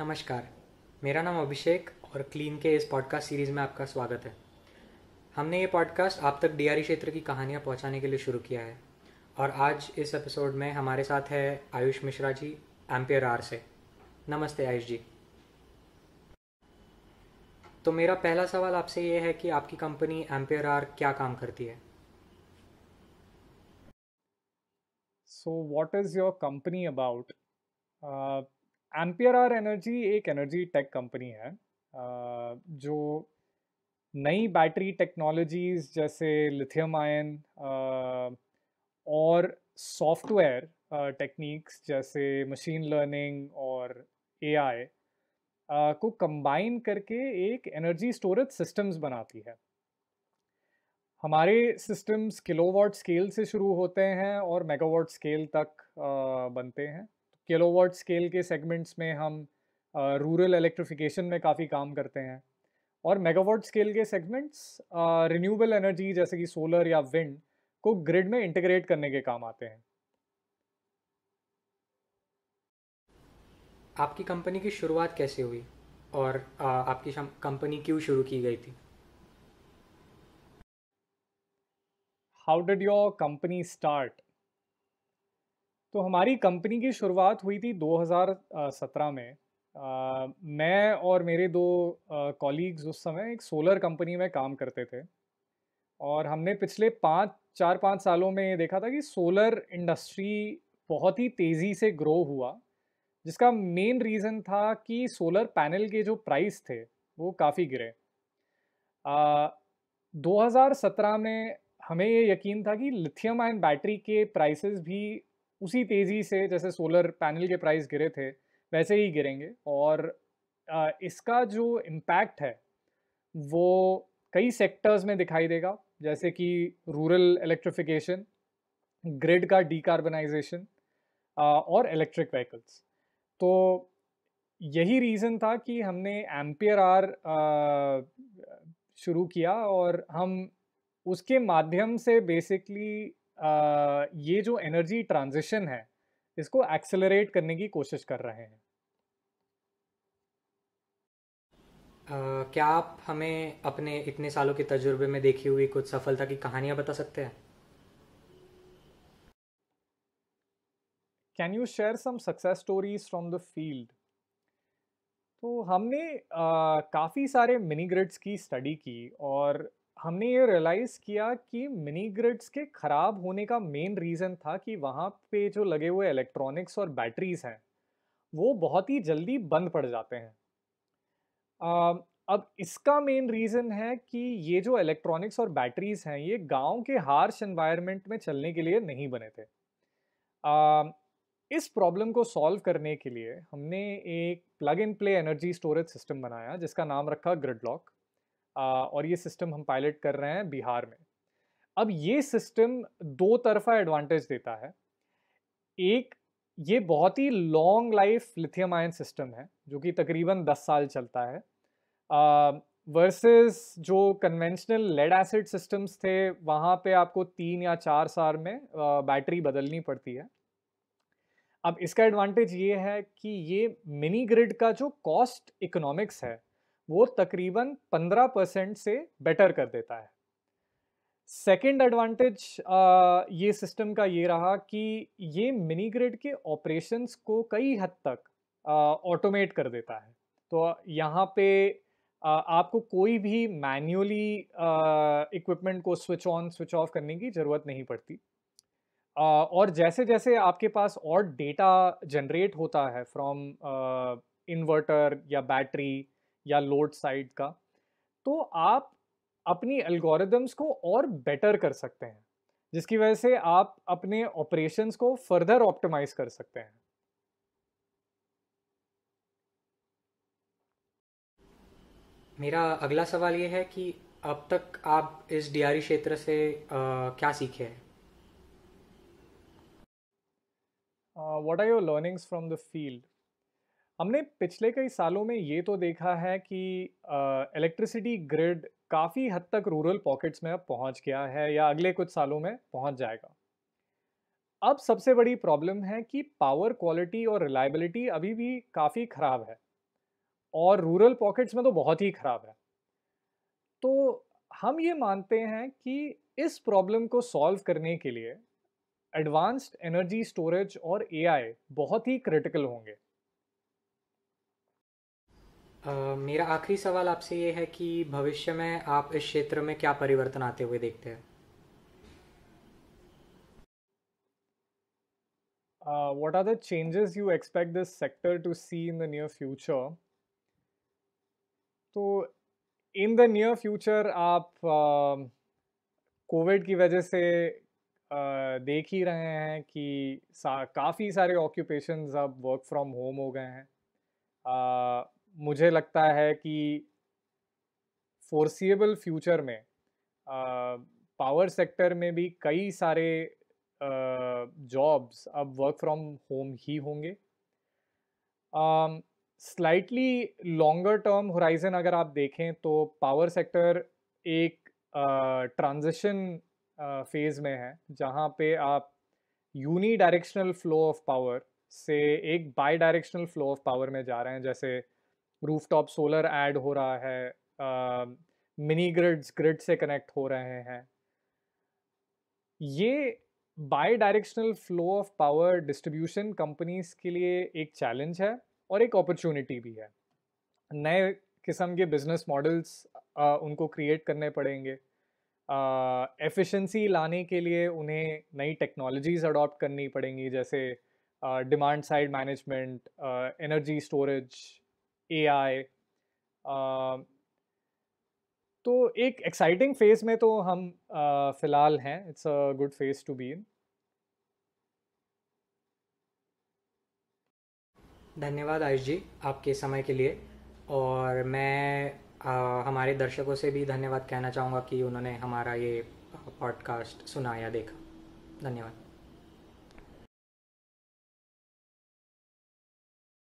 नमस्कार। मेरा नाम अभिषेक और क्लीन के इस पॉडकास्ट सीरीज़ में आपका स्वागत है। हमने ये पॉडकास्ट आप तक डीआरई क्षेत्र की कहानियाँ पहुँचाने के लिए शुरू किया है और आज इस एपिसोड में हमारे साथ है आयुष मिश्रा जी एम्पियर आर से। नमस्ते आयुष जी। तो मेरा पहला सवाल आपसे ये है कि आपकी कंपनी एम्पियर आर क्या काम करती है? So what is your company about Ampere Hour energy एक एनर्जी टेक कंपनी है जो नई बैटरी टेक्नोलॉजीज़ जैसे लिथियम आयन और सॉफ्टवेयर टेक्निक्स जैसे मशीन लर्निंग और एआई को कंबाइन करके एक एनर्जी स्टोरेज सिस्टम्स बनाती है। हमारे सिस्टम्स किलोवाट स्केल से शुरू होते हैं और मेगावाट स्केल तक बनते हैं। किलोवाट स्केल के सेगमेंट्स में हम रूरल इलेक्ट्रिफिकेशन में काफ़ी काम करते हैं। और मेगावाट स्केल के सेगमेंट्स रिन्यूएबल एनर्जी जैसे कि सोलर या विंड को ग्रिड में इंटीग्रेट करने के काम आते हैं। आपकी कंपनी की शुरुआत कैसे हुई? और आ, आपकी कंपनी क्यों शुरू की गई थी? How did your company start तो हमारी कंपनी की शुरुआत हुई थी 2017 में। आ, मैं और मेरे दो कॉलीग्स उस समय एक सोलर कंपनी में काम करते थे। और हमने पिछले पाँच चार पाँच सालों में ये देखा था कि सोलर इंडस्ट्री बहुत ही तेज़ी से ग्रो हुआ जिसका मेन रीज़न था कि सोलर पैनल के जो प्राइस थे वो काफ़ी गिरे। आ, 2017 में हमें ये यकीन था कि लिथियम आयन बैटरी के प्राइसेस भी उसी तेज़ी से जैसे सोलर पैनल के प्राइस गिरे थे, वैसे ही गिरेंगे। और इसका जो इम्पैक्ट है, वो कई सेक्टर्स में दिखाई देगा, जैसे कि रूरल इलेक्ट्रिफिकेशन, ग्रिड का डीकार्बनाइजेशन और इलेक्ट्रिक व्हीकल्स। तो यही रीज़न था कि हमने एम्पियर आर शुरू किया और हम उसके माध्यम से बेसिकली ये जो एनर्जी ट्रांजिशन है इसको एक्सेलरेट करने की कोशिश कर रहे हैं। uh, क्या आप हमें अपने इतने सालों के तजुर्बे में देखी हुई कुछ सफलता की कहानियाँ बता सकते हैं? Can you share some success stories from the field तो हमने काफ़ी सारे मिनी ग्रिड्स की स्टडी की और हमने ये रियलाइज़ किया कि मिनी ग्रिड्स के ख़राब होने का मेन रीज़न था कि वहाँ पे जो लगे हुए इलेक्ट्रॉनिक्स और बैटरीज़ हैं वो बहुत ही जल्दी बंद पड़ जाते हैं। आ, अब इसका मेन रीज़न है कि ये जो इलेक्ट्रॉनिक्स और बैटरीज़ हैं ये गाँव के हार्श एनवायरनमेंट में चलने के लिए नहीं बने थे। आ, इस प्रॉब्लम को सॉल्व करने के लिए हमने एक plug in play energy storage system बनाया जिसका नाम रखा ग्रिडलॉक और ये सिस्टम हम पायलट कर रहे हैं बिहार में। अब ये सिस्टम दो तरफा एडवांटेज देता है। एक, ये बहुत ही long life lithium ion system है, जो कि तकरीबन 10 साल चलता है। वर्सेस जो कन्वेंशनल लेड एसिड सिस्टम्स थे, वहाँ पे आपको तीन या चार साल में बैटरी बदलनी पड़ती है। अब इसका एडवांटेज ये है कि ये मिनी ग्रिड का जो कॉस्ट इकोनॉमिक्स है वो तकरीबन 15 परसेंट से बेटर कर देता है। सेकेंड एडवांटेज ये सिस्टम का ये रहा कि ये मिनी ग्रिड के ऑपरेशंस को कई हद तक ऑटोमेट कर देता है। तो यहाँ पे आ, आपको कोई भी मैन्युअली इक्विपमेंट को स्विच ऑन स्विच ऑफ़ करने की ज़रूरत नहीं पड़ती। और जैसे जैसे आपके पास और डेटा जनरेट होता है फ्रॉम इन्वर्टर या बैटरी या लोड साइड का तो आप अपनी एल्गोरिदम्स को और बेटर कर सकते हैं जिसकी वजह से आप अपने ऑपरेशंस को फर्दर ऑप्टिमाइज कर सकते हैं। मेरा अगला सवाल ये है कि अब तक आप इस डीआरई क्षेत्र से आ, क्या सीखे हैं? What are your learnings from the field हमने पिछले कई सालों में ये तो देखा है कि इलेक्ट्रिसिटी ग्रिड काफ़ी हद तक रूरल पॉकेट्स में अब पहुँच गया है या अगले कुछ सालों में पहुँच जाएगा। अब सबसे बड़ी प्रॉब्लम है कि पावर क्वालिटी और रिलायबिलिटी अभी भी काफ़ी ख़राब है और रूरल पॉकेट्स में तो बहुत ही ख़राब है। तो हम ये मानते हैं कि इस प्रॉब्लम को सॉल्व करने के लिए एडवांस्ड एनर्जी स्टोरेज और एआई बहुत ही क्रिटिकल होंगे। मेरा आखिरी सवाल आपसे ये है कि भविष्य में आप इस क्षेत्र में क्या परिवर्तन आते हुए देखते हैं what are the changes you expect this sector to see in the near future? तो इन द नियर फ्यूचर आप कोविड uh, की वजह से uh, देख ही रहे हैं कि सा, काफ़ी सारे ऑक्यूपेशंस अब वर्क फ्रॉम होम हो गए हैं uh, मुझे लगता है कि फोर्सिएबल फ्यूचर में पावर सेक्टर में भी कई सारे जॉब्स अब वर्क फ्रॉम होम ही होंगे। स्लाइटली लॉन्गर टर्म होराइजन अगर आप देखें तो पावर सेक्टर एक ट्रांजिशन uh, फ़ेज़ uh, में है जहाँ पे आप unidirectional flow of power से एक bidirectional flow of power में जा रहे हैं जैसे रूफटॉप सोलर ऐड हो रहा है मिनी ग्रिड्स ग्रिड से कनेक्ट हो रहे हैं। ये bidirectional flow of power distribution companies के लिए एक चैलेंज है और एक अपॉर्चुनिटी भी है। नए किस्म के बिज़नेस मॉडल्स उनको क्रिएट करने पड़ेंगे। एफिशिएंसी लाने के लिए उन्हें नई टेक्नोलॉजीज़ अडॉप्ट करनी पड़ेंगी, जैसे demand side management energy storage AI तो एक एक्साइटिंग फ़ेज़ में तो हम फ़िलहाल हैं। It's a good phase to be in धन्यवाद आयुष जी आपके समय के लिए। और मैं आ, हमारे दर्शकों से भी धन्यवाद कहना चाहूँगा कि उन्होंने हमारा ये पॉडकास्ट सुना या देखा। धन्यवाद।